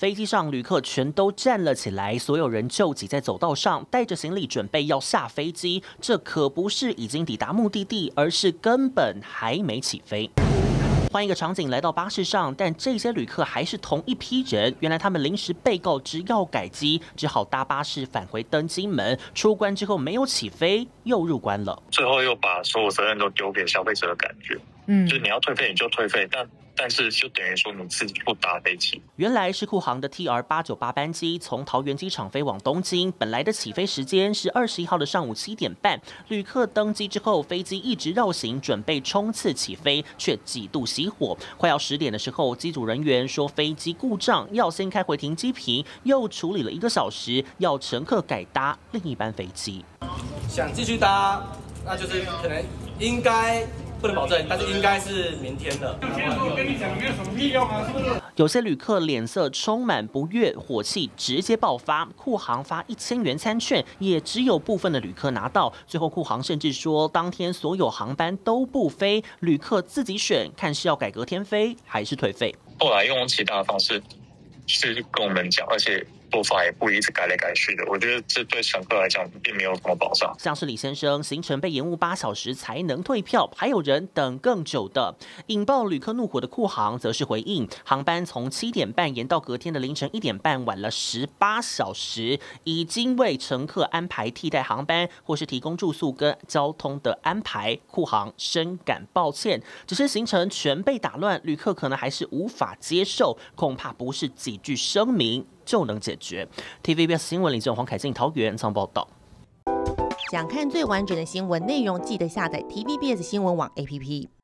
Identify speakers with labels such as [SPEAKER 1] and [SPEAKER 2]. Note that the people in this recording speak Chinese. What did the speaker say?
[SPEAKER 1] 飞机上旅客全都站了起来，所有人就挤在走道上，带着行李准备要下飞机。这可不是已经抵达目的地，而是根本还没起飞。换一个场景，来到巴士上，但这些旅客还是同一批人。原来他们临时被告知要改机，只好搭巴士返回登机门。出关之后没有起飞，又入关了。
[SPEAKER 2] 最后又把所有责任都丢给消费者的感觉，嗯，就是你要退费你就退费，但。但是就等于说你自己不搭飞机。
[SPEAKER 1] 原来是库航的 TR 八九八班机从桃园机场飞往东京，本来的起飞时间是二十一号的上午七点半。旅客登机之后，飞机一直绕行，准备冲刺起飞，却几度熄火。快要十点的时候，机组人员说飞机故障，要先开回停机坪，又处理了一个小时，要乘客改搭另一班飞机。
[SPEAKER 3] 想继续搭，那就是可能应该。不能保证，但是应该是明天的。
[SPEAKER 1] 有些旅客脸色充满不悦，火气直接爆发。库航发一千元餐券，也只有部分的旅客拿到。最后库航甚至说，当天所有航班都不飞，旅客自己选，看是要改隔天飞还是退费。
[SPEAKER 2] 后来用其他的方式是跟我们讲，而且。做法也不一直改来改去的，我觉得这对乘客来讲并没有什么保障。
[SPEAKER 1] 像是李先生行程被延误八小时才能退票，还有人等更久的，引爆旅客怒火的库航则是回应：航班从七点半延到隔天的凌晨一点半，晚了十八小时，已经为乘客安排替代航班或是提供住宿跟交通的安排。库航深感抱歉，只是行程全被打乱，旅客可能还是无法接受，恐怕不是几句声明。就能解决。TVBS 新闻李正黄凯进桃园曾报道。
[SPEAKER 4] 想看最完整的新闻内容，记得下载 TVBS 新闻网 APP。